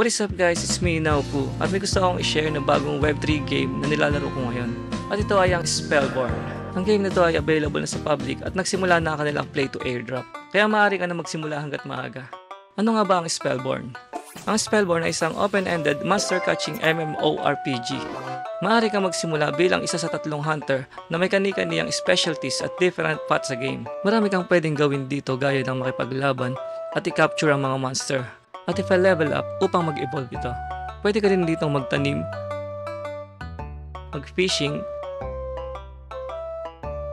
What is up guys, it's me Naupu at may gusto akong i-share na bagong Web3 game na nilalaro ko ngayon. At ito ay ang Spellborn. Ang game na ito ay available na sa public at nagsimula na ang kanilang play to airdrop. Kaya maaari ka na magsimula hanggat maaga. Ano nga ba ang Spellborn? Ang Spellborn ay isang open-ended monster-catching MMORPG. Maaari kang magsimula bilang isa sa tatlong hunter na may kani-kaniyang specialties at different paths sa game. Marami kang pwedeng gawin dito gaya ng makipaglaban at i-capture ang mga monster at i-level up upang mag-evolve ito. Pwede ka rin dito magtanim, mag-fishing,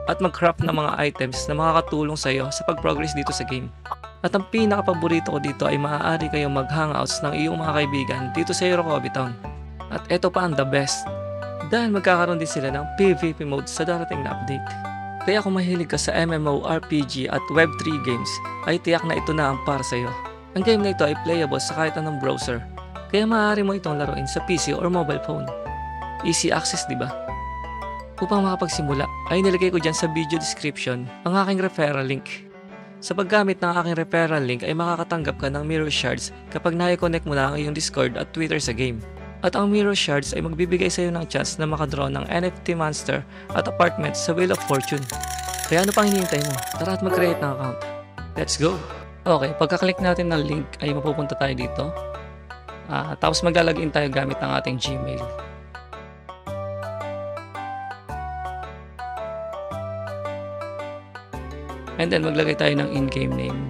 at mag-craft ng mga items na makakatulong sa iyo sa pag-progress dito sa game. At ang pinaka-paborito ko dito ay maaari kayong mag-hangouts ng iyong mga kaibigan dito sa Eurocobi Town. At ito pa ang the best, dahil magkakaroon din sila ng PvP mode sa darating na update. Kaya kung mahilig ka sa MMORPG at Web3 games, ay tiyak na ito na ang para sa iyo. Ang game na ito ay playable sa kahit anong browser, kaya maaari mo itong laruin sa PC or mobile phone. Easy access, di ba? Upang makapagsimula, ay nilagay ko dyan sa video description ang aking referral link. Sa paggamit ng aking referral link ay makakatanggap ka ng mirror shards kapag na-connect mo na ang iyong Discord at Twitter sa game. At ang mirror shards ay magbibigay sa iyo ng chance na makadraw ng NFT monster at apartment sa Wheel of Fortune. Kaya ano pang hinihintay mo? Tara at mag-create ng account. Let's go! Okay, pagka-click natin ng link ay mapupunta tayo dito. Ah, tapos maglalagin tayo gamit ng ating Gmail. And then maglagay tayo ng in-game name.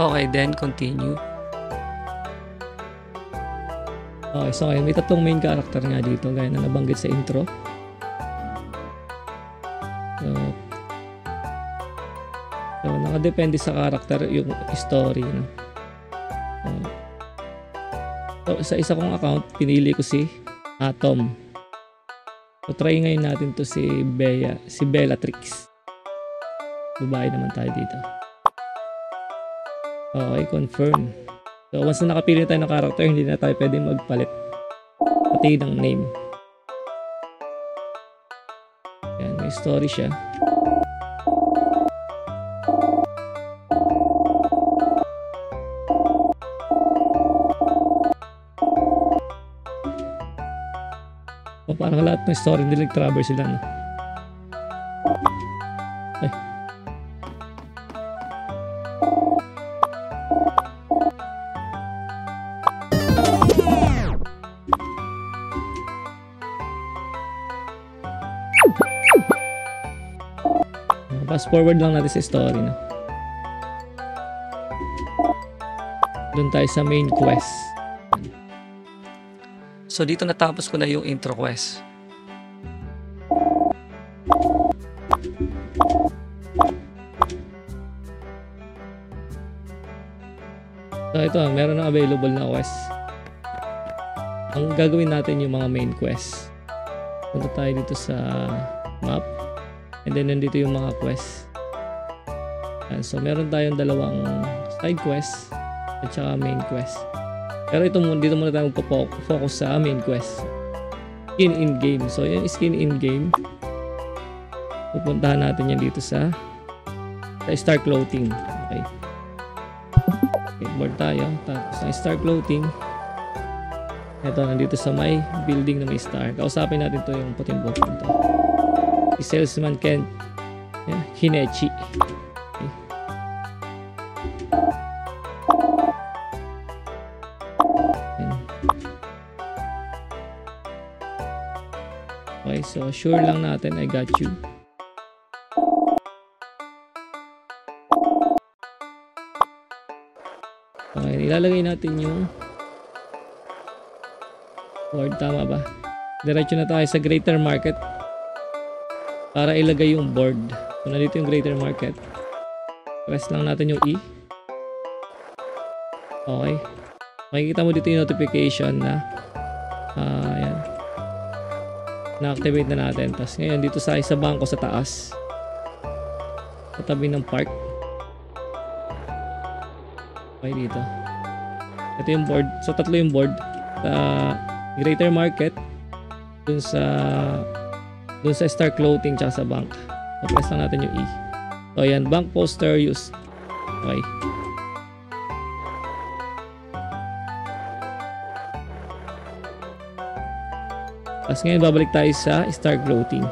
Okay, then continue. Okay, so ngayon, may tatlong main character nga dito, gaya na nabanggit sa intro. So, so nakadepende sa character yung story. No? So, sa isa kong account, pinili ko si Atom. So, try ngayon natin to si Bea, si Bellatrix. Babae naman tayo dito. Okay, confirm. So, once na nakapili tayo ng character, hindi na tayo pwedeng magpalit. Pati ng name. Yan, may story siya. O, parang lahat ng story nila nag-traverse sila, no? Fast forward lang natin sa story, no? Doon tayo sa main quest. So dito natapos ko na yung intro quest. So ito, meron na available na quest. Ang gagawin natin yung mga main quest. Punta tayo dito sa map. And then nandito yung mga quest. Yan, so meron tayong dalawang side quest at saka main quest. Pero ito muna, dito muna tayo magpo-focus sa main quest. Skin in game. So, yung skin in game, pupuntahan natin yan dito sa sa star clothing. Okay. Okay, board tayo. Tapos sa star clothing, ito, nandito sa may building na may star. Kausapin natin to yung puting button to. Si salesman Ken yeah, Hinechi. Okay. Okay, so sure lang natin I got you. Okay, ilalagay natin yung board. Tama ba? Diretso na tayo sa greater market para ilagay yung board. So, nandito yung greater market. Press lang natin yung E. Okay. Makikita mo dito yung notification na ah, ayan na-activate na natin. Tapos ngayon dito sa isa bangko sa taas. Sa tabi ng park. Okay dito. Ito yung board. So tatlo yung board. Sa Greater Market, dun sa dun sa Star Clothing tsaka sa bank. Press lang natin yung E. So ayan, bank poster used. Okay. Tapos ngayon babalik tayo sa Star Clothing.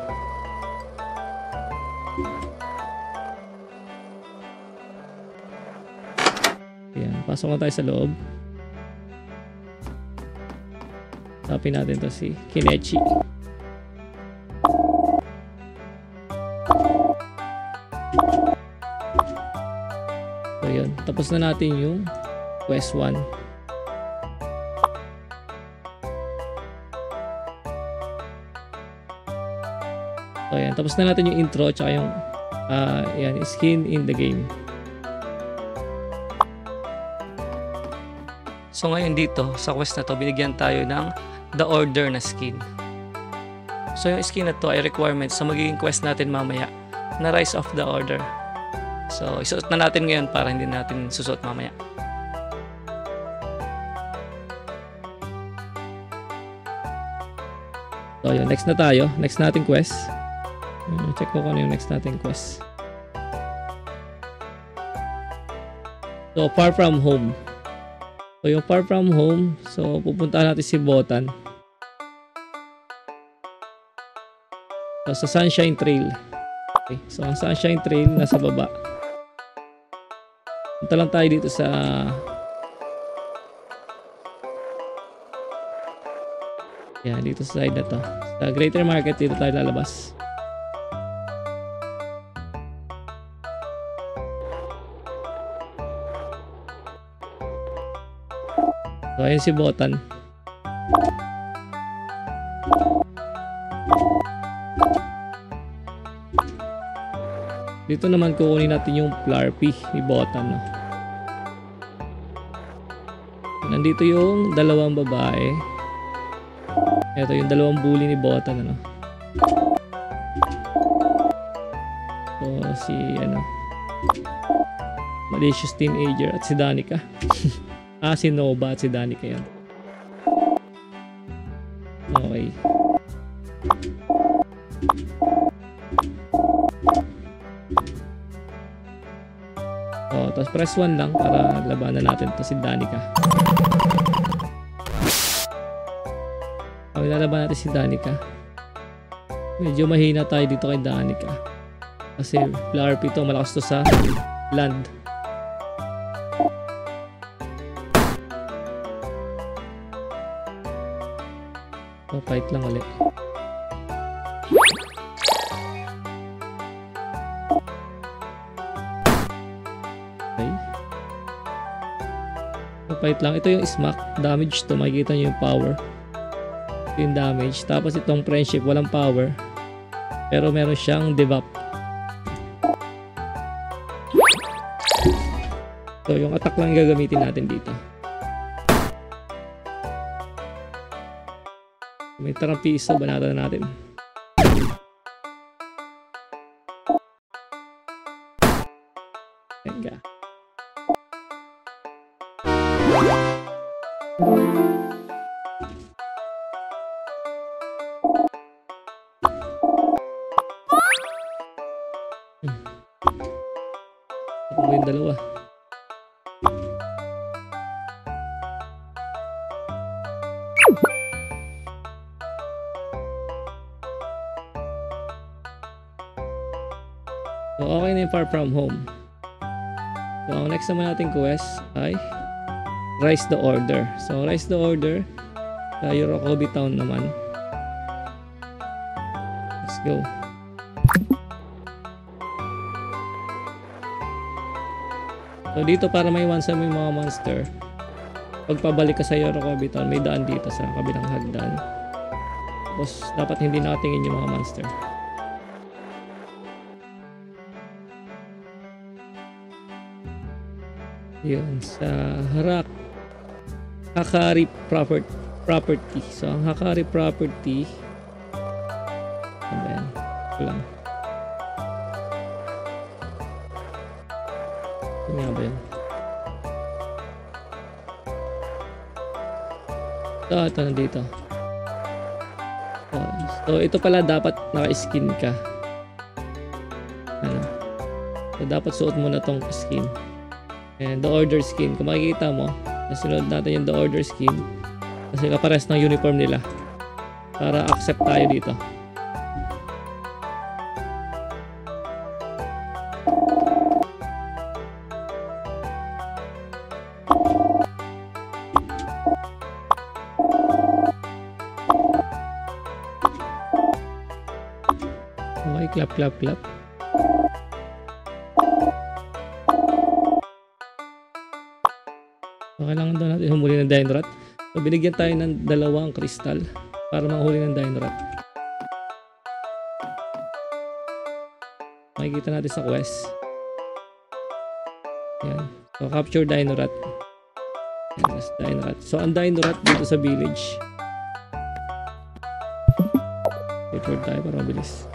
Ayan, pasok na tayo sa loob. Tapin natin to si Kinechi. So na natin yung quest 1. So ayan, tapos na natin yung intro tsaka yung ah yan, skin in the game. So ngayon dito, sa quest na to, binigyan tayo ng The Order na skin. So yung skin na to ay requirement sa magiging quest natin mamaya na Rise of the Order. So isuot na natin ngayon para hindi natin susuot mamaya. So yun, next na tayo. Next nating quest. Check ko kung ano yung next nating quest. So, far from home. So, yung far from home, so pupuntahan natin si Botan. So, sa Sunshine Trail. Okay, so ang Sunshine Trail nasa baba. Punta lang tayo dito sa Yan, dito sa side na to. Sa Greater Market, dito tayo lalabas. So, ayun si Botan. Dito naman kukunin natin yung Flarpy ni Botan. No? Nandito yung dalawang babae. Ito yung dalawang bully ni Botan. Ano? So, si ano malicious teenager at si Danica. Ah, si Nova at si Danica yan. Okay. Press 1 lang para labanan natin to si Danica. Okay, lalaban natin si Danica. Medyo mahina tayo dito kay Danica. Kasi Flarpy to, malakas to sa land. So, fight lang ulit. Fight lang. Ito yung smack. Damage to. Makikita nyo yung power. Ito yung damage. Tapos itong friendship, walang power. Pero meron siyang debuff. So, yung attack lang gagamitin natin dito. May tarang piso, banata na natin. From home. So, ang next naman natin quest ay Rise the Order. So, Rise the Order sa Yorokobi Town naman. Let's go. So, dito para maiwansan mo yung mga monster, pagpabalik ka sa Yorokobi Town, may daan dito sa kabilang hagdan. Tapos, dapat hindi nakatingin yung mga monster. Yun, sa Harak Hakari proper, Property. So, ang Hakari Property ba yan? Ito lang. Ano nga ba yan? Ito, ito nandito. So ito pala dapat naka-skin ka. Ano? So dapat suot mo na tong skin. And the order skin. Kung makikita mo, nasunod natin yung the order skin. Kasi kapares ng uniform nila. Para accept tayo dito. Clap, clap, clap. Binigyan tayo ng dalawang kristal para mahuli ng Dinorat. Makikita natin sa quest. Yan. So, capture Dinorat. Yan, that's Dinorat. So, ang Dinorat dito sa village. Report tayo para mabilis.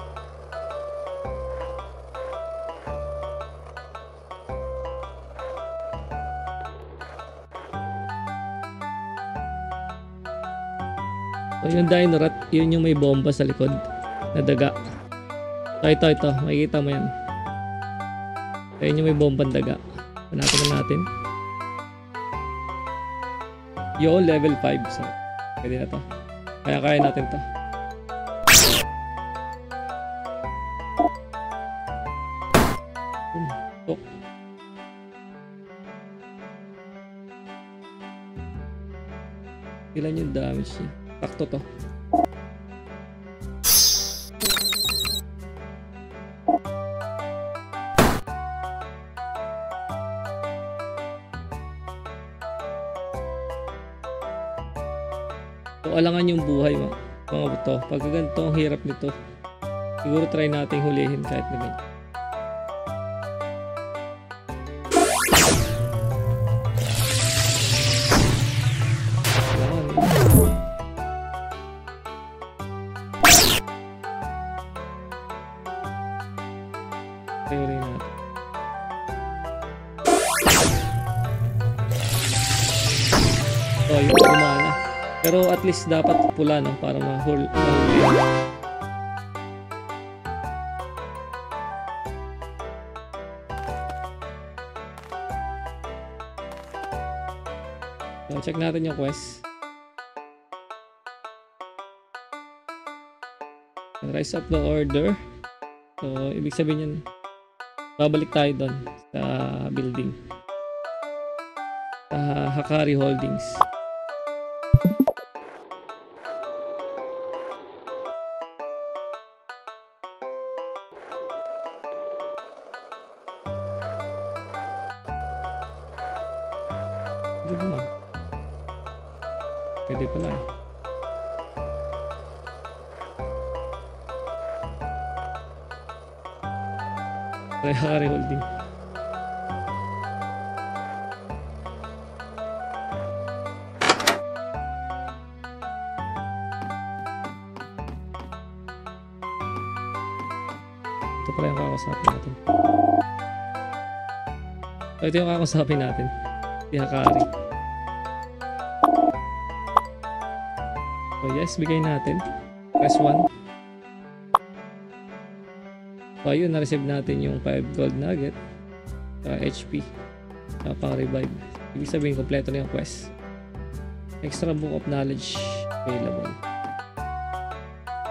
So, yung Dinorat, yun yung may bomba sa likod na daga. So, ito, ito. Makikita mo yan. So, yun yung may bombang daga. Hanapin na natin. Yo, level 5. So, pwede na to. Kaya kaya natin to. Tok. Ilan yung damage niya? Takto to. So, alangan yung buhay mo, mga buto. Pag ganito, ang hirap nito. Siguro try nating hulihin kahit na ganyan. Theory natin. So, yun, gumana. Pero at least dapat pula, no? Para mahul mahuli. So, check natin yung quest. Rise up the order. So, ibig sabihin yan, babalik tayo doon sa building. Sa Hakari Holdings. Ba? Pwede pala eh. Try Hakari Holding. Ito pala yung kakasapin natin. So, ito yung kakasapin natin. Si Hakari. So yes, bigay natin. Press 1. So ayun, na-receive natin yung 5 gold nugget. Saka HP. Saka pang revive. Ibig sabihin, kompleto na yung quest. Extra book of knowledge available.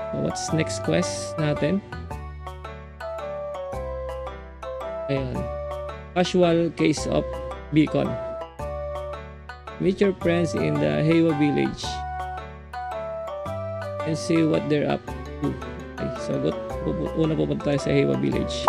So what's next quest natin? Ayan. Casual case of beacon. Meet your friends in the Heiwa village and see what they're up to. Okay, so good. Una pupunta tayo sa Heiwa village.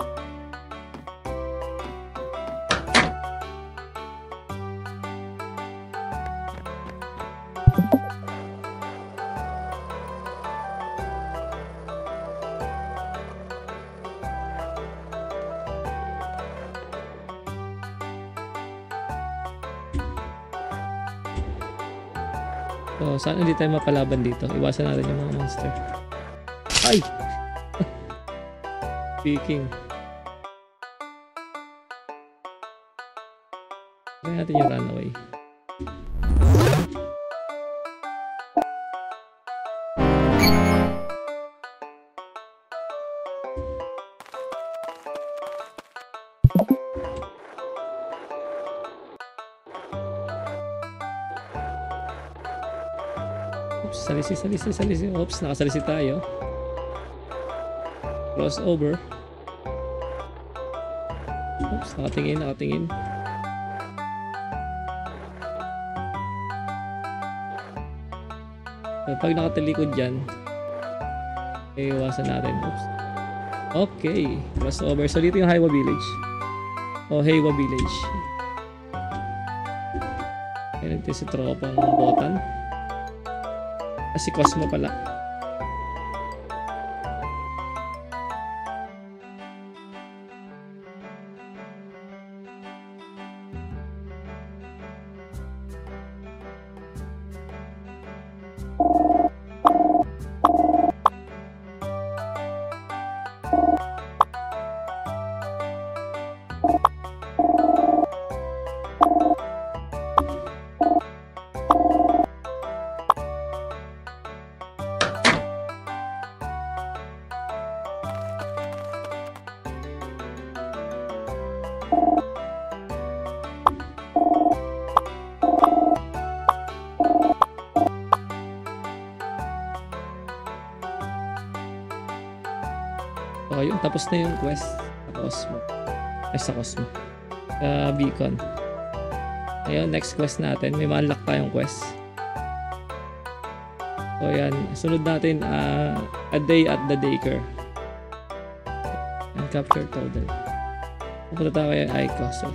So, sana hindi tayo mapalaban dito. Iwasan natin yung mga monster. Ay! speaking. Tignan natin yung runaway. Oops, salisi, salisi, salisi. Oops, nakasalisi tayo. Crossover. over nakatingin, nakatingin. So, pag nakatalikod dyan, iiwasan natin. Oops. Okay, crossover. So, dito yung Haiwa Village. O, Heiwa Village. Ayan ito si tropang botan. Ah, si Cosmo pala. Tapos na yung quest sa Cosmo. Ay, sa Cosmo. Sa Beacon. Ayun, next quest natin. May ma-unlock tayong quest. So, yan. Sunod natin, ah, a day at the daycare. And capture total. Pupunta tayo kay Aiko. So,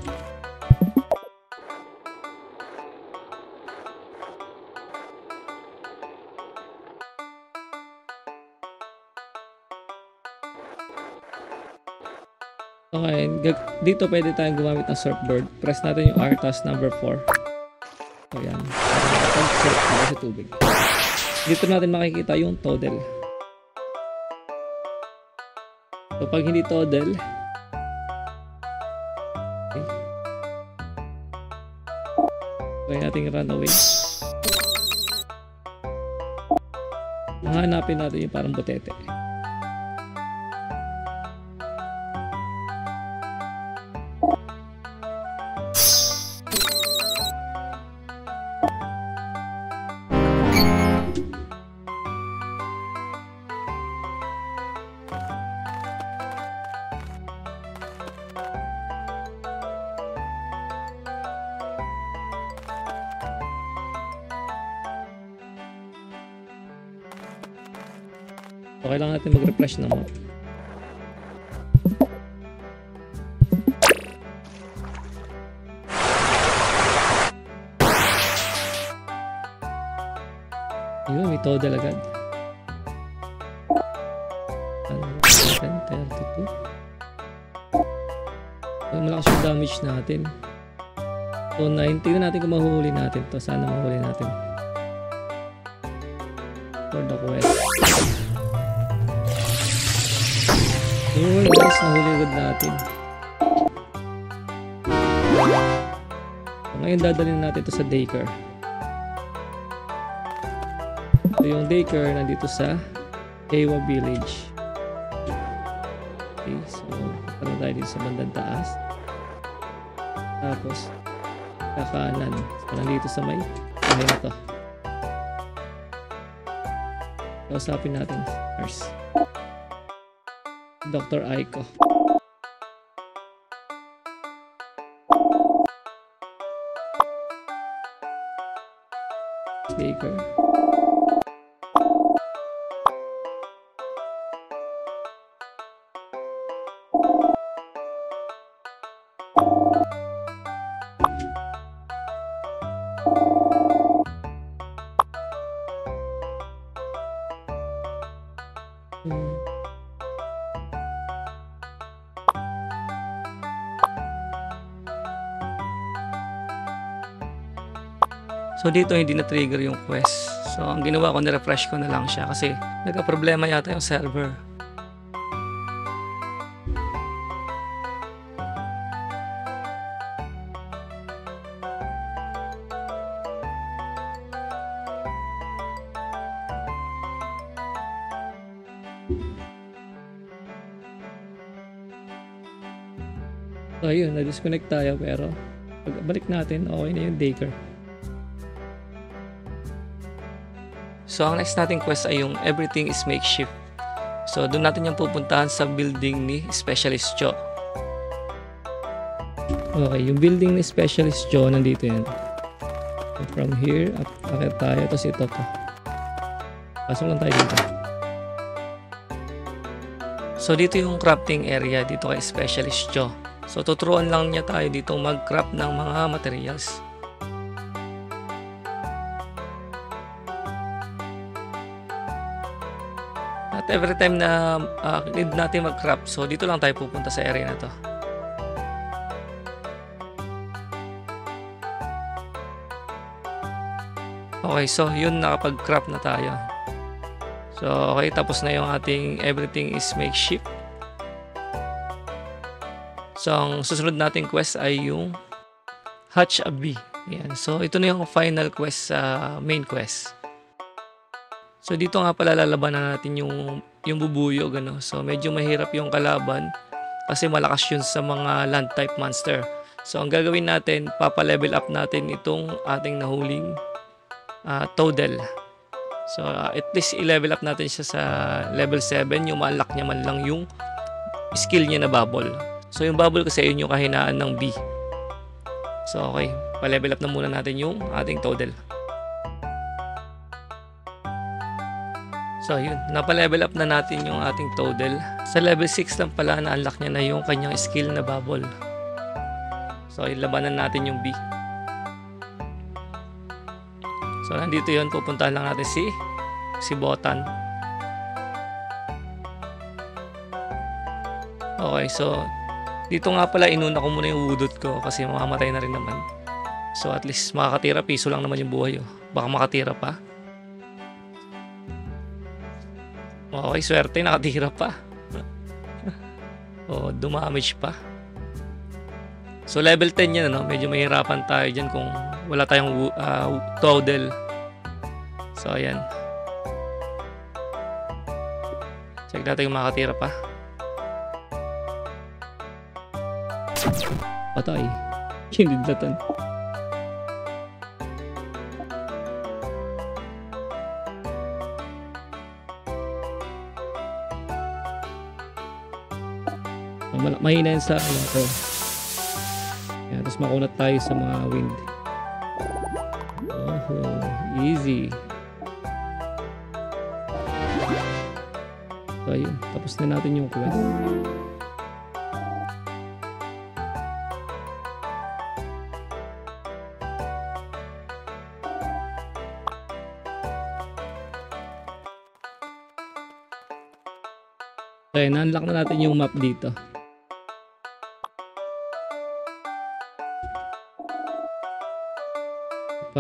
Okay, dito pwede tayong gumamit ng surfboard. Press natin yung R tapos number 4. So yan. Pag-surf sa tubig. Dito natin makikita yung total. So pag hindi total, okay. Try natin run away. Hanapin natin yung parang butete. Okay lang natin mag-refresh ng map. Yun, may total agad. Ano, 10, 32. Ay, malakas yung damage natin. So, 9. Tingnan natin kung mahuhuli natin to. Sana mahuli natin. For the quest. Yun guys, nahuli agad natin. So, ngayon dadalhin natin ito sa daycare. So yung daycare nandito sa Ewa Village. Okay, so parang tayo dito sa bandang taas. Tapos, sa kanan. So nandito sa may bahay na to. Kausapin natin nurse. Dr. Aiko. Baker. So dito hindi na trigger yung quest. So ang ginawa ko na-refresh ko na lang siya kasi nagka-problema yata yung server. So ayun, na-disconnect tayo pero pagbalik natin, okay na yung daycare. So, ang next nating quest ay yung Everything is Makeshift. So, doon natin yung pupuntahan sa building ni Specialist Joe. Okay, yung building ni Specialist Joe, nandito yan. So, from here, up, akit tayo, tapos ito pa. Pasok lang tayo dito. So, dito yung crafting area dito kay Specialist Joe. So, tuturuan lang niya tayo dito mag-craft ng mga materials. At every time na ah, need natin mag-craft, so dito lang tayo pupunta sa area na to. Okay, so yun nakapag-craft na tayo. So, okay, tapos na yung ating everything is makeshift. So, ang susunod nating quest ay yung Hatch a Bee. Yan. So, ito na yung final quest sa main quest. So, dito nga pala lalabanan natin yung, yung bubuyog. Ano? So, medyo mahirap yung kalaban kasi malakas yun sa mga land type monster. So, ang gagawin natin, papa-level up natin itong ating nahuling uh, Toadle. So, uh, at least i-level up natin siya sa level 7. Yung ma-unlock niya man lang yung skill niya na bubble. So, yung bubble kasi yun yung kahinaan ng B. So, okay. Pa-level up na muna natin yung ating Toadle. So, yun. Napa-level up na natin yung ating Toadle. Sa level 6 lang pala na-unlock niya na yung kanyang skill na bubble. So, ilabanan natin yung B. So, nandito yun. Pupuntahan lang natin si si Botan. Okay, so dito nga pala inuna ko muna yung woodot ko kasi mamamatay na rin naman. So at least makakatira, piso lang naman yung buhay oh. Baka makatira pa. Okay, swerte, nakatira pa. oh, dumamage pa. So level 10 yan, ano? medyo mahirapan tayo dyan kung wala tayong uh, toadle. So ayan. Check natin kung makatira pa. Patay. Kinidlatan. Mahina yan sa ano to. Yan, tapos makunat tayo sa mga wind. Oh, easy. So, ayun. Tapos na natin yung quest. Okay, na-unlock na natin yung map dito.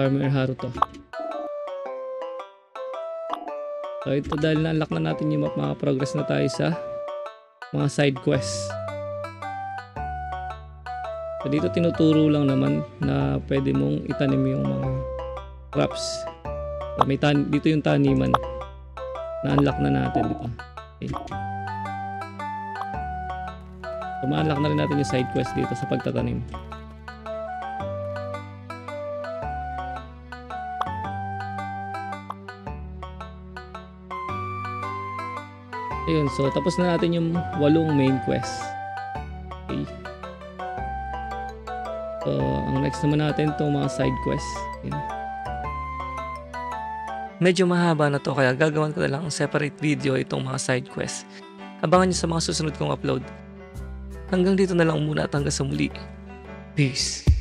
Farmer Haruto. So ito dahil na-unlock na natin yung map, mga progress na tayo sa mga side quests. So dito tinuturo lang naman na pwede mong itanim yung mga crops. So, may tan dito yung taniman. Na-unlock na natin dito. Okay. So ma-unlock na rin natin yung side quest dito sa pagtatanim. Ayun, so tapos na natin yung walong main quest. Okay. So, ang next naman natin itong mga side quest. Ayun. Medyo mahaba na to kaya gagawin ko na lang ang separate video itong mga side quest. Abangan nyo sa mga susunod kong upload. Hanggang dito na lang muna at hanggang sa muli. Peace.